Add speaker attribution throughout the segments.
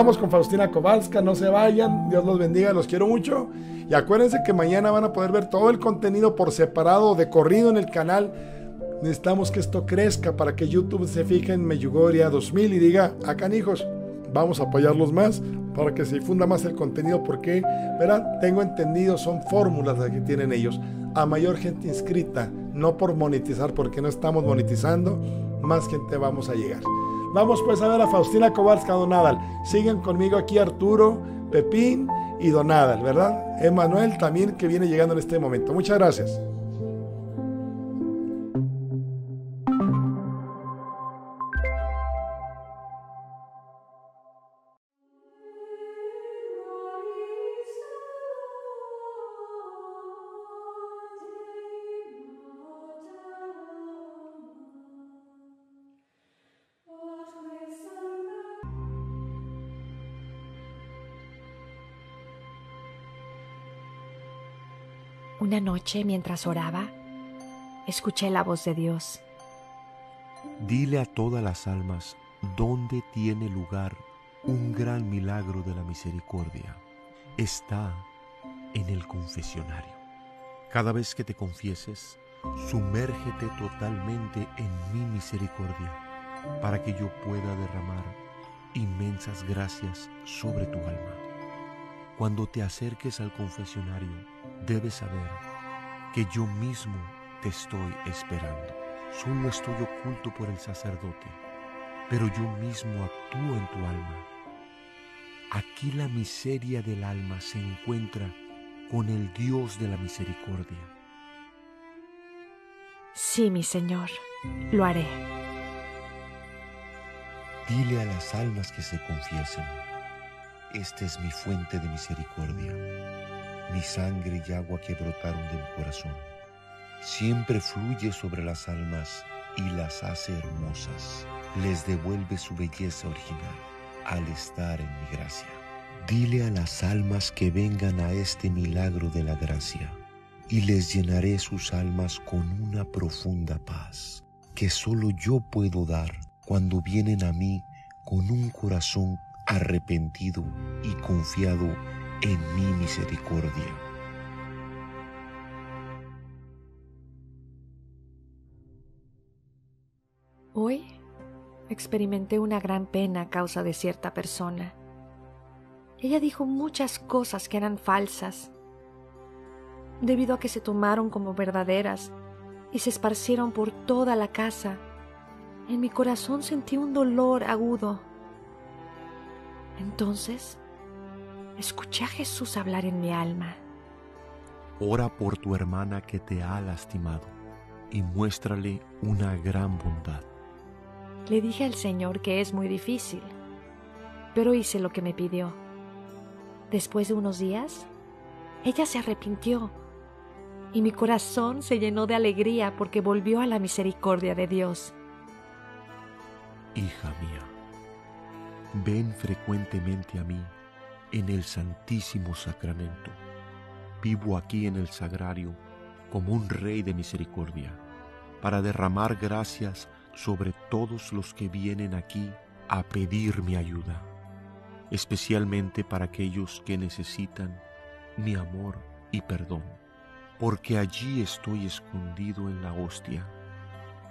Speaker 1: Vamos con Faustina Kowalska, no se vayan, Dios los bendiga, los quiero mucho. Y acuérdense que mañana van a poder ver todo el contenido por separado, de corrido en el canal. Necesitamos que esto crezca para que YouTube se fije en Meyugoria 2000 y diga, acá hijos, vamos a apoyarlos más para que se difunda más el contenido porque, verán, tengo entendido, son fórmulas las que tienen ellos. A mayor gente inscrita, no por monetizar, porque no estamos monetizando, más gente vamos a llegar. Vamos pues a ver a Faustina Kowalska, Donadal. Siguen conmigo aquí Arturo, Pepín y Donadal, ¿verdad? Emanuel también que viene llegando en este momento. Muchas gracias.
Speaker 2: Una noche, mientras oraba, escuché la voz de Dios.
Speaker 3: Dile a todas las almas dónde tiene lugar un gran milagro de la misericordia. Está en el confesionario. Cada vez que te confieses, sumérgete totalmente en mi misericordia para que yo pueda derramar inmensas gracias sobre tu alma. Cuando te acerques al confesionario, debes saber que yo mismo te estoy esperando. Solo estoy oculto por el sacerdote, pero yo mismo actúo en tu alma. Aquí la miseria del alma se encuentra con el Dios de la misericordia.
Speaker 2: Sí, mi Señor, lo haré.
Speaker 3: Dile a las almas que se confiesen, esta es mi fuente de misericordia mi sangre y agua que brotaron de mi corazón. Siempre fluye sobre las almas y las hace hermosas. Les devuelve su belleza original al estar en mi gracia. Dile a las almas que vengan a este milagro de la gracia y les llenaré sus almas con una profunda paz que solo yo puedo dar cuando vienen a mí con un corazón arrepentido y confiado en mi misericordia.
Speaker 2: Hoy experimenté una gran pena a causa de cierta persona. Ella dijo muchas cosas que eran falsas, debido a que se tomaron como verdaderas y se esparcieron por toda la casa. En mi corazón sentí un dolor agudo. Entonces escuché a Jesús hablar en mi alma.
Speaker 3: Ora por tu hermana que te ha lastimado y muéstrale una gran bondad.
Speaker 2: Le dije al Señor que es muy difícil, pero hice lo que me pidió. Después de unos días, ella se arrepintió y mi corazón se llenó de alegría porque volvió a la misericordia de Dios.
Speaker 3: Hija mía, ven frecuentemente a mí en el Santísimo Sacramento. Vivo aquí en el sagrario como un rey de misericordia, para derramar gracias sobre todos los que vienen aquí a pedir mi ayuda, especialmente para aquellos que necesitan mi amor y perdón, porque allí estoy escondido en la hostia,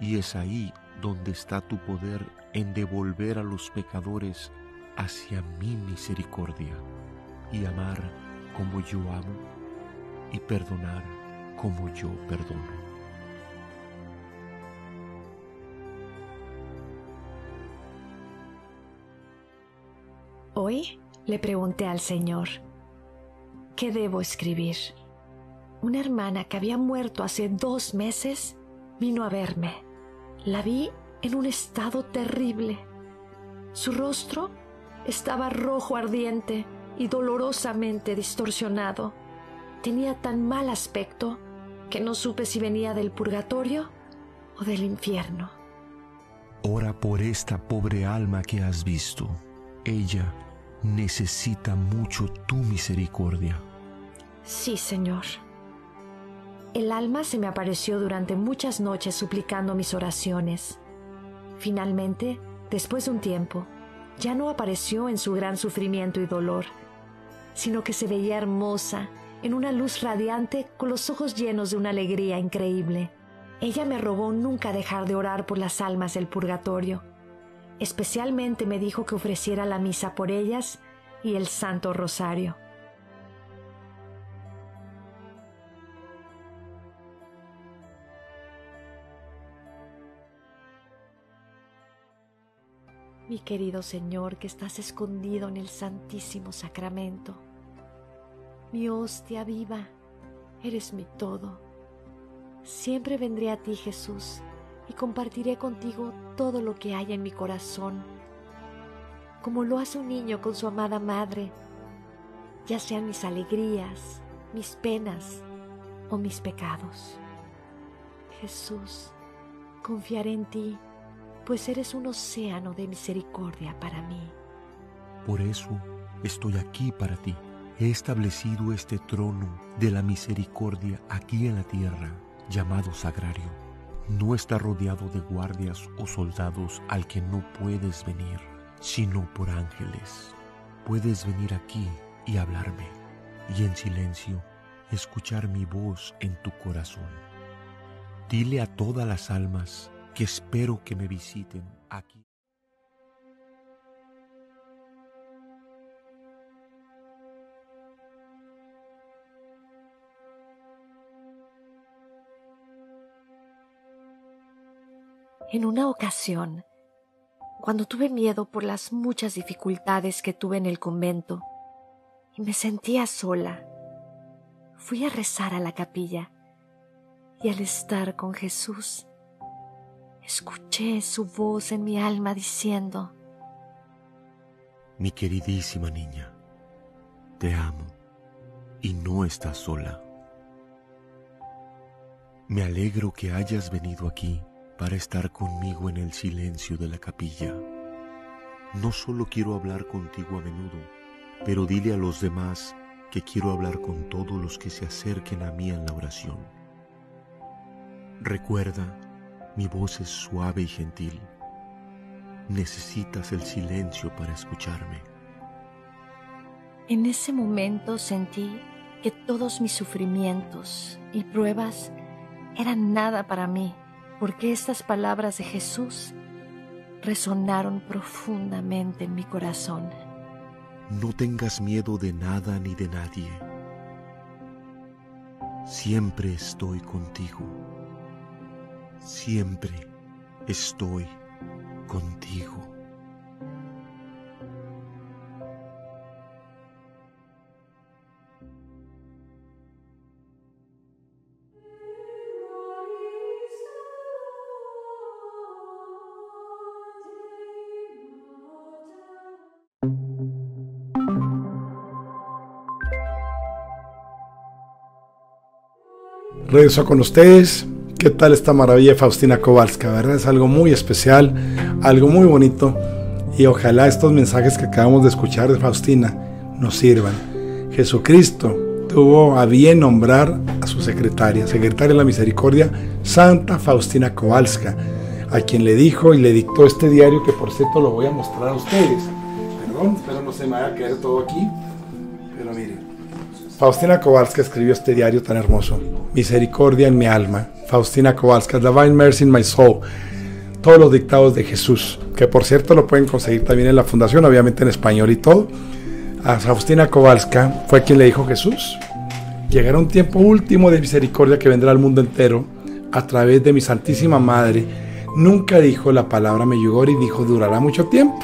Speaker 3: y es ahí donde está tu poder en devolver a los pecadores hacia mi misericordia y amar como yo amo y perdonar como yo perdono.
Speaker 2: Hoy le pregunté al Señor, ¿qué debo escribir? Una hermana que había muerto hace dos meses vino a verme. La vi en un estado terrible. Su rostro estaba rojo ardiente y dolorosamente distorsionado. Tenía tan mal aspecto que no supe si venía del purgatorio o del infierno.
Speaker 3: Ora por esta pobre alma que has visto. Ella necesita mucho tu misericordia.
Speaker 2: Sí, Señor. El alma se me apareció durante muchas noches suplicando mis oraciones. Finalmente, después de un tiempo, ya no apareció en su gran sufrimiento y dolor, sino que se veía hermosa, en una luz radiante, con los ojos llenos de una alegría increíble. Ella me rogó nunca dejar de orar por las almas del purgatorio. Especialmente me dijo que ofreciera la misa por ellas y el Santo Rosario. Mi querido Señor que estás escondido en el Santísimo Sacramento, mi hostia viva, eres mi todo. Siempre vendré a ti, Jesús, y compartiré contigo todo lo que hay en mi corazón, como lo hace un niño con su amada madre, ya sean mis alegrías, mis penas o mis pecados. Jesús, confiaré en ti pues eres un océano de misericordia para mí.
Speaker 3: Por eso estoy aquí para ti. He establecido este trono de la misericordia aquí en la tierra, llamado sagrario. No está rodeado de guardias o soldados al que no puedes venir, sino por ángeles. Puedes venir aquí y hablarme, y en silencio escuchar mi voz en tu corazón. Dile a todas las almas que espero que me visiten aquí.
Speaker 2: En una ocasión, cuando tuve miedo por las muchas dificultades que tuve en el convento y me sentía sola, fui a rezar a la capilla y al estar con Jesús, escuché su voz en mi alma diciendo,
Speaker 3: Mi queridísima niña, te amo y no estás sola. Me alegro que hayas venido aquí para estar conmigo en el silencio de la capilla. No solo quiero hablar contigo a menudo, pero dile a los demás que quiero hablar con todos los que se acerquen a mí en la oración. Recuerda mi voz es suave y gentil. Necesitas el silencio para escucharme.
Speaker 2: En ese momento sentí que todos mis sufrimientos y pruebas eran nada para mí, porque estas palabras de Jesús resonaron profundamente en mi corazón.
Speaker 3: No tengas miedo de nada ni de nadie. Siempre estoy contigo siempre estoy contigo.
Speaker 1: Regreso con ustedes ¿Qué tal esta maravilla Faustina Kowalska? ¿Verdad? Es algo muy especial, algo muy bonito y ojalá estos mensajes que acabamos de escuchar de Faustina nos sirvan. Jesucristo tuvo a bien nombrar a su secretaria, secretaria de la misericordia, Santa Faustina Kowalska, a quien le dijo y le dictó este diario que por cierto lo voy a mostrar a ustedes. Perdón, espero no se me vaya a caer todo aquí, pero miren. Faustina Kowalska escribió este diario tan hermoso, Misericordia en mi alma, Faustina Kowalska, Divine Mercy in My Soul, todos los dictados de Jesús, que por cierto lo pueden conseguir también en la fundación, obviamente en español y todo. A Faustina Kowalska fue quien le dijo Jesús, llegará un tiempo último de misericordia que vendrá al mundo entero a través de mi Santísima Madre. Nunca dijo la palabra Meyugori, dijo durará mucho tiempo.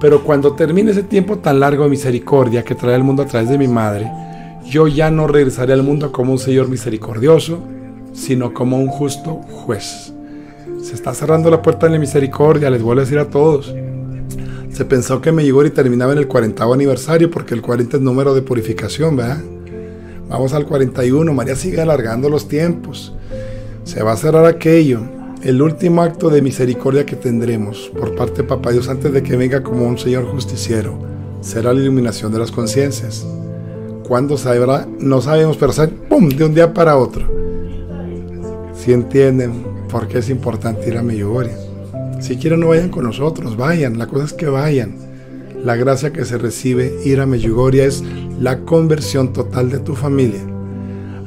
Speaker 1: Pero cuando termine ese tiempo tan largo de misericordia que trae al mundo a través de mi madre, yo ya no regresaré al mundo como un Señor misericordioso, sino como un justo juez. Se está cerrando la puerta de la misericordia, les vuelvo a decir a todos. Se pensó que y terminaba en el 40 aniversario porque el 40 es número de purificación, ¿verdad? Vamos al 41, María sigue alargando los tiempos. Se va a cerrar aquello, el último acto de misericordia que tendremos por parte de Papá Dios antes de que venga como un Señor justiciero. Será la iluminación de las conciencias. ¿Cuándo sabrá? No sabemos, pero ¡pum! de un día para otro si entienden por qué es importante ir a Medjugorje. Si quieren no vayan con nosotros, vayan, la cosa es que vayan. La gracia que se recibe ir a Medjugorje es la conversión total de tu familia.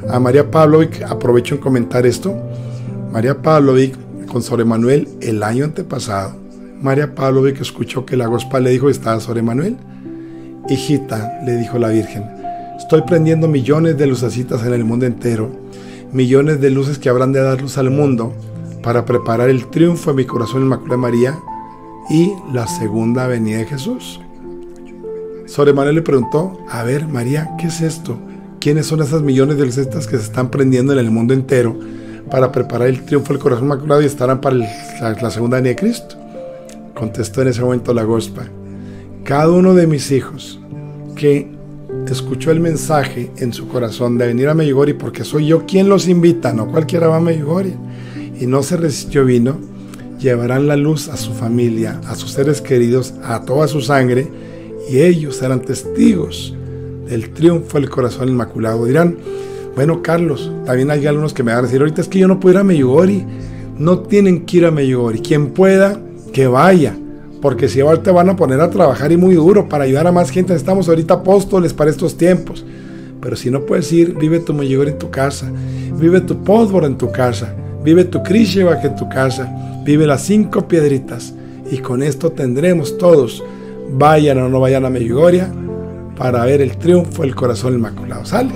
Speaker 1: A María Pavlovic, aprovecho en comentar esto. María Pavlovic con Sor Manuel el año antepasado. María Pavlovic escuchó que la gospa le dijo estaba Sor Manuel. Hijita, le dijo la Virgen, estoy prendiendo millones de lucecitas en el mundo entero, millones de luces que habrán de dar luz al mundo para preparar el triunfo de mi corazón Inmaculada María y la segunda venida de Jesús. Sor Manuel le preguntó, a ver María, ¿qué es esto? ¿Quiénes son esas millones de luces que se están prendiendo en el mundo entero para preparar el triunfo del corazón inmaculado y estarán para la, segunda venida de Cristo? Contestó en ese momento la gospa. Cada uno de mis hijos que escuchó el mensaje en su corazón de venir a Medjugorje porque soy yo quien los invita, no cualquiera va a Medjugorje, y no se resistió vino, llevarán la luz a su familia, a sus seres queridos, a toda su sangre, y ellos serán testigos del triunfo del corazón inmaculado. Dirán, bueno, Carlos, también hay algunos que me van a decir, ahorita es que yo no puedo ir a Medjugorje. No tienen que ir a Medjugorje. Quien pueda, que vaya. Porque si ahora te van a poner a trabajar y muy duro para ayudar a más gente, estamos ahorita apóstoles para estos tiempos. Pero si no puedes ir, vive tu Medjugorje en tu casa. Vive tu Pósvoro en tu casa. Vive tu Krishevak en tu casa. Vive las cinco piedritas. Y con esto tendremos todos, vayan o no vayan a Medjugorje, para ver el triunfo del corazón inmaculado. ¿Sale?